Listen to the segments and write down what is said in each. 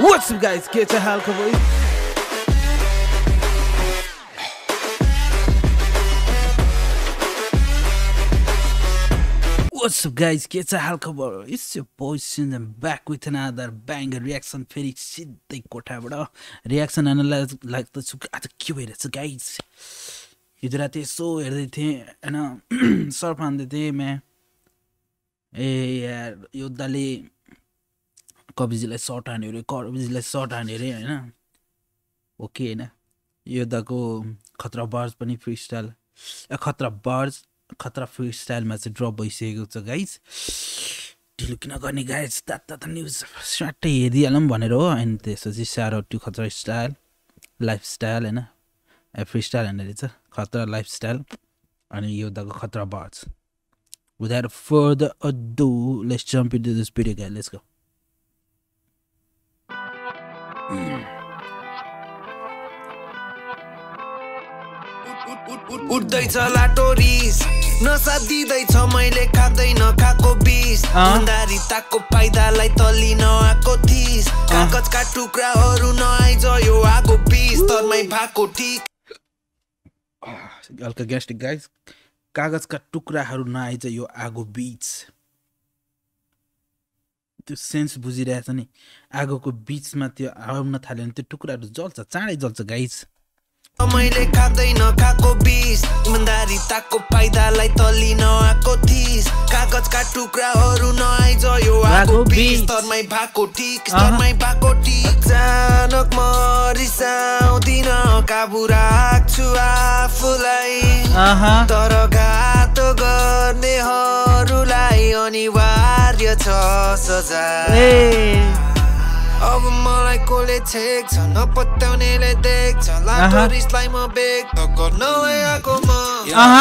What's up guys? के छ हाल What's up guys? के छ It's your boy I'm back with another banger reaction फेरि सिधै कोठाबाट रियाक्सन एनालाइज लाग्दछु आज के भइरहेछ गाइज हिजो राति यसो हेर्दै थिएँ होइन सर्फ हान्दै थिएँ म्या ए यार योद्धाले कविजीलाई सर्ट हान्यो अरे कविजीलाई सर्ट हान्यो अरे होइन? ओके होइन? योद्धाको खतरा बार्ज पनि फ्री स्टाइल ए खतरा बार्ज खतरा फ्री स्टाइलमा चाहिँ ड्रप भइसकेको छ गाइज ढिलो किन गर्ने गाइज तात तात न्युज स्याट्टै हेरिहालौँ भनेर हो। अनि त्यसपछि सारो टु खतरा स्टाइल लाइफ स्टाइल होइन? ए फ्री स्टाइल होइन रहेछ। खतरा लाइफ स्टाइल अनि योद्धाको खतरा बार्ज। Without further ado, let's jump into this video, guys. Let's go. उठ्दैछ लाटो रिस। नसा दिँदैछ मैले खाँदैन खाएको बिस। अन्धारी ताको फाइदालाई तलिन आएको थिस कागजका टुक्राहरू नआइज यो आगो बिस तर्मै भएको ठिक। हल्का ग्यास्ट्रिक गाइस कागजका टुक्राहरू नआइज यो आगो बिच। त्यो सेन्स बुझिरहेछ नि। आगोको बिचमा त्यो आउन थाल्यो भने त्यो टुक्राहरू जल्छ चाँडै जल्छ गाइस मैले खाँदैन खाएको बिस। इमान्दारी ताको फाइदालाई तलिन आएको थिस कागजका टुक्राहरू नआइज यो आगो बिस। तर्मै भएको ठिक तर्मै भएको ठिक। अचानक म रिसाउँदिन काबु राख्छु आफूलाई। तर घात गर्नेहरूलाई अनिवार्य छ सजाय अब मलाई कसले छेक्छ नपत्याउनेले देख्छ लाटोरिसलाई म व्यक्त गर्नलाई आएको म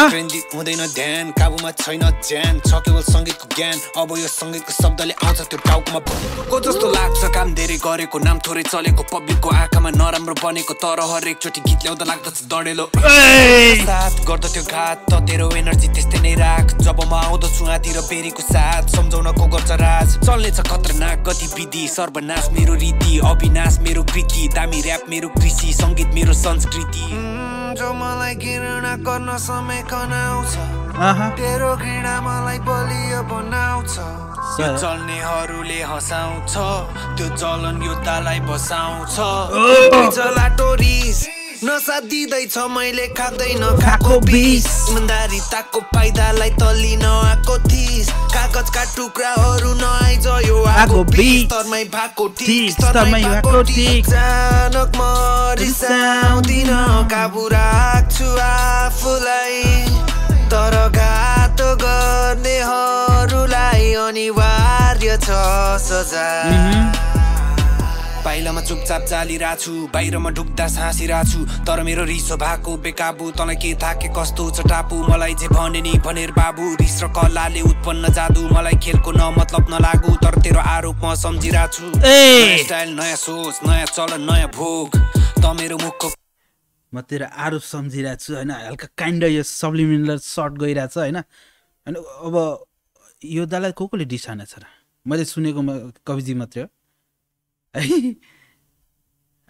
ट्रेन्डी हुँदैन ध्यान काबुमा छैन च्यान छ केवल सङ्गीतको ज्ञान अब यो सङ्गीतको शब्दले आउँछ त्यो टाउकोमा को जस्तो लाग्छ काम धेरै गरेको नाम थोरै चलेको पब्लिकको आँखामा नराम्रो बनेको तर हरेकचोटि गीत ल्याउँदा लाग्दछ दडेलो साथ गर्दथ्यो घात त तेरो एनर्जी त्यस्तै नै राख आउँदछु आँधी र बेरीको साथ सम्झाउन को गर्छ राज। चल्नेछ खतरनाक गतिविधि सर्वनाश मेरो रीति अविनाश मेरो कृति दामी ऱ्याप मेरो कृषि सङ्गीत मेरो संस्कृति। जो मलाई घृणा गर्न समय खनाउँछ तेरो घृणा मलाई बलियो बनाउँछ। यो चल्नेहरूले हँसाउँछ त्यो जलन योद्धालाई बसाउँछ। लाटो रिस नसा दिँदैछ मैले खाँदैन खाएको बिस। इमान्दारी ताको फाइदालाई तलिन आएको थिस कागजका टुक्राहरू नआइज यो आगो बिस। तर्मै भएको ठिक तर्मै भएको ठिक अचानक म रिसाउँदिन काबु राख्छु आफूलाई। तर घात गर्नेहरूलाई अनिवार्य छ सजाय पाइलामा चुपचाप चालिरहेको छु बाहिरमा ढुक्दा हाँसिरहेको छु तर मेरो रिसो भएको बेकाबु तँलाई के थाके कस्तो छ टापु? मलाई जे भने नि भनेर बाबु रिस र कलाले उत्पन्न जादु। मलाई खेलको न मतलब नलागु तर तेरो आरोप म सम्झिरहेको छु स्टाइल नयाँ सोच नयाँ चलन नयाँ भोग। त मेरो मुखको म तेरो आरोप सम्झिरहेको छु होइन? हल्का काइन्ड यो सब्लिमिनल सर्ट गइरहेको छ होइन? होइन अब यो दालाई को कोले डिस हानेछ र? मैले सुनेको कविजी मात्रै हो।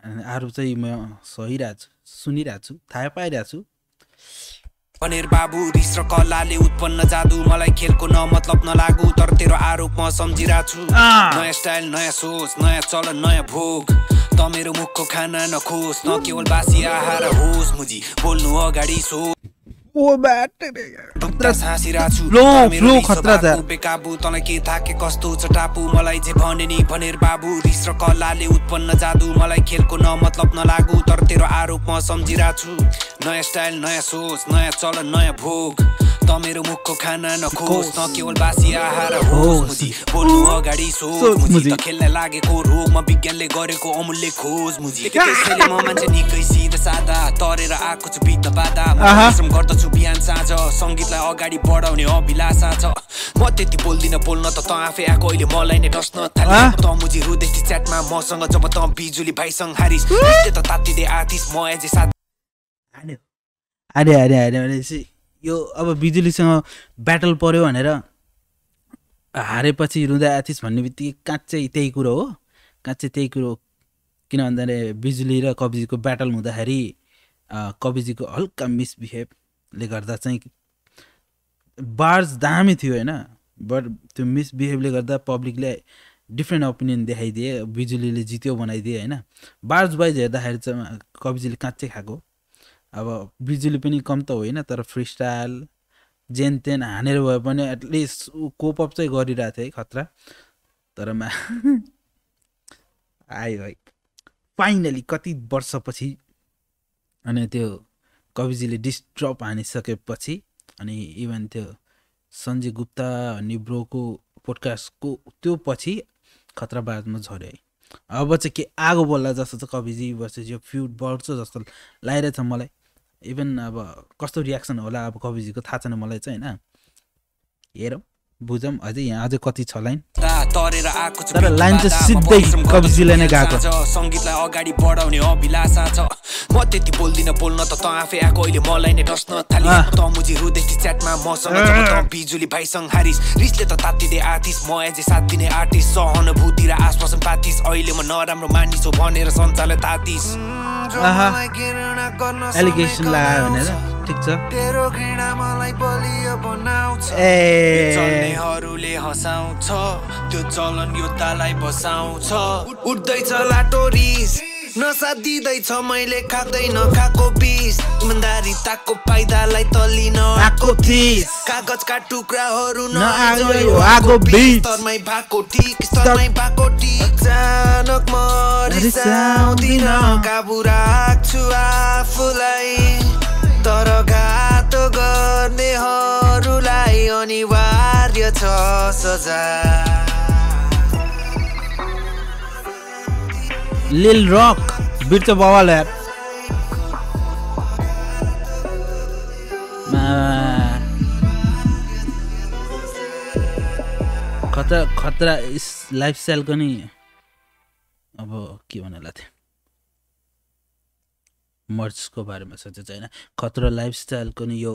है आरोप चाहिँ म सहिरहेको छु सुनिरहेको छु थाहा पाइरहेको छु। भनेर बाबु रिस र कलाले उत्पन्न जादु मलाई खेलको न मतलब नलागु तर तेरो आरोप म सम्झिरहेको छु। नयाँ स्टाइल नयाँ सोच नयाँ चलन नयाँ भोग। त मेरो मुखको खाना नखोस् न केवल बासी आहार होस् मुजी। बोल्नु अगाडि सोच। बेकाबु तँलाई के थाके कस्तो छ टापु मलाई जे भने नि भनेर बाबु रिस र कलाले उत्पन्न जादु मलाई खेलको न मतलब नलागु तर तेरो आरोप म सम्झिरहेको छु नयाँ स्टाइल नयाँ सोच नयाँ चलन नयाँ भोग त मेरो मुखको खाना नखोस् न केवल बासी आहार होस् बोल्नु अगाडि सोच मुजी। त खेल्न लागेको रोगमा विज्ञानले गरेको अमूल्य खोज मुजी। त्यसैले म मान्छे निकै सिधा सादा तरेर आएको छु बित्त बाधा। परिश्रम गर्दछु बिहान साँझ। सङ्गीतलाई अगाडि बढाउने अभिलाषा छ। म त्यति बोल्दिनँ बोल्न त त आफै आएको अहिले मलाई नै डस्न थाले त मुजी रुँदै थिएँ च्याटमा मसँग जब त बिजुली भाइसँग हारिस। त तातिँदै आथिस म एज साथ। हान्यो हान्यो हान्यो हान्यो भनेपछि यो अब बिजुलीसँग ब्याटल पऱ्यो भनेर हारेपछि रुँदै आथिस भन्ने बित्तिकै काँच्चै त्यही कुरो हो। काँच्चै त्यही कुरो किन भन्दाखेरि बिजुली र कविजीको ब्याटल हुँदाखेरि कविजीको हल्का मिसबिहेभले गर्दा चाहिँ बार्स दामी थियो होइन। बट त्यो मिसबिहेभले गर्दा पब्लिकले डिफ्रेन्ट ओपिनियन देखाइदिए बिजुलीले जित्यो बनाइदिए होइन। बार्स वाइज हेर्दाखेरि चाहिँ कविजीले काँच्चै खाएको अब बिजुली पनि कम त होइन तर फ्री स्टाइल जेन तेन हानेर भए पनि एटलिस्ट कोपअप चाहिँ गरिरहेको थियो है खतरा। तर मा आयो है। फाइनली कति वर्षपछि अनि त्यो कविजीले डिस्ट्रप हानिसकेपछि अनि इभन त्यो सञ्जय गुप्ता अनि ब्रोको पोडकास्टको त्यो पछि खतरा बाजमा झऱ्यो है। अब चाहिँ के आगो बोल्ला जस्तो चाहिँ कविजी वर्सेस यो फ्युड बढ्छ जस्तो लागिरहेछ मलाई। इभन अब कस्तो रियाक्सन होला अब कविजीको थाहा छैन मलाई चाहिँ होइन हेरौँ बुझौँ अझै यहाँ अझै कति छ लाइन तर लाइन चाहिँ सिधै परिश्रम गर्छु, कविजीले नै गाएको। सङ्गीतलाई अगाडि बढाउने अभिलाषा छ म त्यति बोल्दिनँ बोल्न त त आफै आएको अहिले मलाई नै डस्न थाली आह। त मुजी रुदैथि च्याटमा मसँग बिजुली भाइसँग हारिस रिसले त तातिँदै आतिस म एजै साथ दिने आर्टिस्ट सहानुभूति र आश्वासन पातिस अहिले म नराम्रो मानिस हो भनेर सञ्चालय तातिस। एलिगेसन लगायो भनेर ठिक छ। तेरो घृणा मलाई बलियो बनाउँछ। ए। चल्नेहरूले हँसाउँछ। त्यो चलन योद्धालाई बसाउँछ। उठ्दैछ लाटो रिस। नसा दिँदैछ मैले खाँदैन खाएको बिस इमान्दारिताको फाइदालाई तलिन आएको थिस कागजका टुक्राहरू नआयो यो आगो बीच। स्तरमै भएको ठिक। स्तरमै भएको ठिक। अचानक म रिसाउँदिन। काबु राख्छु आफूलाई। तर घात गर्नेहरूलाई अनिवार्य छ सजाय लिल रक बिर्च बवाल यार खतरा खतरा लाइफस्टाइलको नि अब के भन्नुलाई थियो मर्चको बारेमा सोचेको होइन खतरा लाइफस्टाइलको नि यो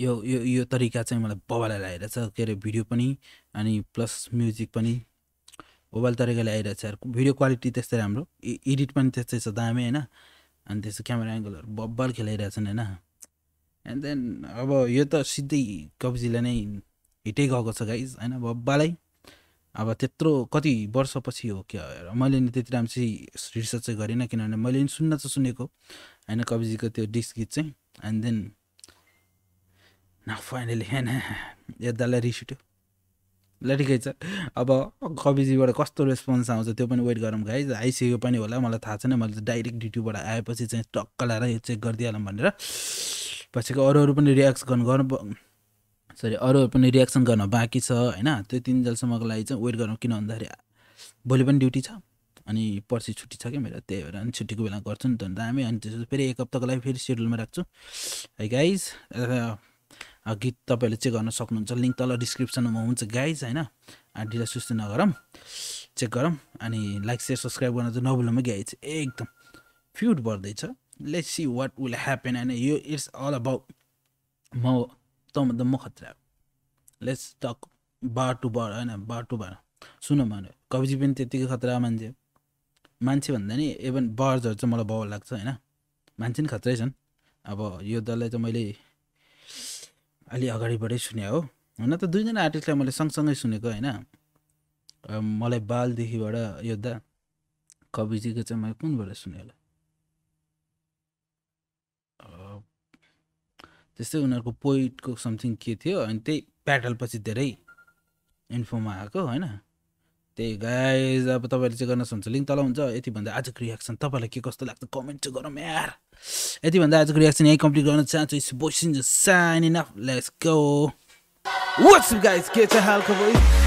यो यो यो तरिका चाहिँ मलाई बवालाई लागेको छ के अरे भिडियो पनि अनि प्लस म्युजिक पनि। मोबाइल तरिकाले आइरहेको छ यार। भिडियो क्वालिटी त्यस्तै राम्रो। एडिट पनि त्यस्तै छ दामी होइन? अनि त्यसको क्यामेरा एङ्गलहरू बब्बल खेलाइरहेछन् होइन? एन्ड देन अब यो त सिधै कविजीलाई नै हिटै गएको छ गाइज होइन? बब्बालाई। अब त्यत्रो कति वर्षपछि हो क्या? मैले नि त्यति राम्रो चाहिँ रिसर्च चाहिँ गरिनँ किनभने मैले नि सुन्न चाहिँ सुनेको होइन? कविजीको त्यो डिस गीत चाहिँ। एन्ड देन न फाइनली होइन? यतालाई रिस उठ्यो ल ठिकै छ अब कविजीबाट कस्तो रेस्पोन्स आउँछ त्यो पनि वेट गरौँ गाइज आइसक्यो पनि होला मलाई थाहा छैन। मैले डाइरेक्ट ड्युटीबाट आएपछि चाहिँ टक्क लाएर यो चेक गरिदिइहालौँ भनेर। पछिको अरू अरू पनि रियाक्स गर्नु गर्नु सरी अरूहरू पनि रियाक्सन गर्न बाँकी छ होइन? त्यो तिन जेलसम्मको लागि चाहिँ वेट गरौँ किन भन्दाखेरि भोलि पनि ड्युटी छ अनि पर्सि छुट्टी छ क्या मेरो त्यही भएर अनि छुट्टीको बेला गर्छु नि त। दामी अनि त्यसपछि फेरि एक हप्ताको लागि फेरि सेड्युलमा राख्छु। है गाइज गीत तपाईँहरूले चेक गर्न सक्नुहुन्छ। लिङ्क तल डिस्क्रिप्सनमा हुन्छ गाइज होइन? ढिला सुस्ती नगरौँ चेक गरौँ अनि लाइक सेयर सब्सक्राइब गर्न चाहिँ नभुलौँ गाइज एकदम फ्युड बढ्दैछ। Let's see what will happen होइन? यो इट्स अल अबाउट म तँभन्दा म खतरा let's talk bar to bar होइन बार टु बार सुन भने कविजी पनि त्यत्तिकै खतरा मान्छे मान्छे भन्दा नि इभन बर्ड्सहरू चाहिँ मलाई बाउ लाग्छ होइन। मान्छे नि खत्रै छन्। अब यो दललाई चाहिँ मैले अलि अगाडिबाटै सुने हो। हुन त दुईजना आर्टिस्टलाई मैले सँगसँगै सुनेको होइन। मलाई बालदेखिबाट योद्धा कविजीको चाहिँ मैले कुनबाट सुने होला? त्यस्तै उनीहरूको पोइटको समथिङ के थियो अनि त्यही प्याटलपछि धेरै इन्फोमा आएको होइन? त्यही गाइज अब तपाईँहरूले चाहिँ गर्न सक्नुहुन्छ। लिङ्क तल हुन्छ यति भन्दा आजको रियाक्सन तपाईँलाई के कस्तो लाग्छ कमेन्ट चाहिँ गरौँ यार। यति भन्दा आजको रियाक्सन यहीँ कम्प्लिट गर्न चाहन्छु it's boys in sign enough let's go up guys? के छ हाल खबर